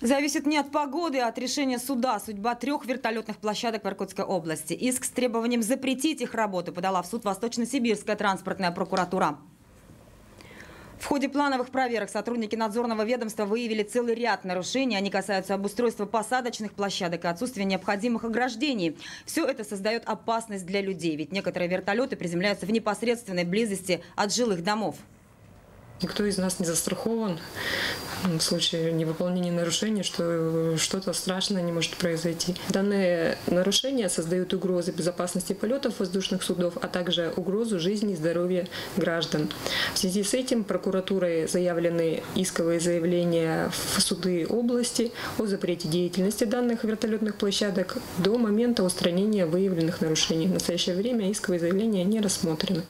Зависит не от погоды, а от решения суда. Судьба трех вертолетных площадок в Иркутской области. Иск с требованием запретить их работу подала в суд Восточно-Сибирская транспортная прокуратура. В ходе плановых проверок сотрудники надзорного ведомства выявили целый ряд нарушений. Они касаются обустройства посадочных площадок и отсутствия необходимых ограждений. Все это создает опасность для людей, ведь некоторые вертолеты приземляются в непосредственной близости от жилых домов. Никто из нас не застрахован в случае невыполнения нарушений, что что-то страшное не может произойти. Данные нарушения создают угрозы безопасности полетов воздушных судов, а также угрозу жизни и здоровья граждан. В связи с этим прокуратурой заявлены исковые заявления в суды области о запрете деятельности данных вертолетных площадок до момента устранения выявленных нарушений. В настоящее время исковые заявления не рассмотрены.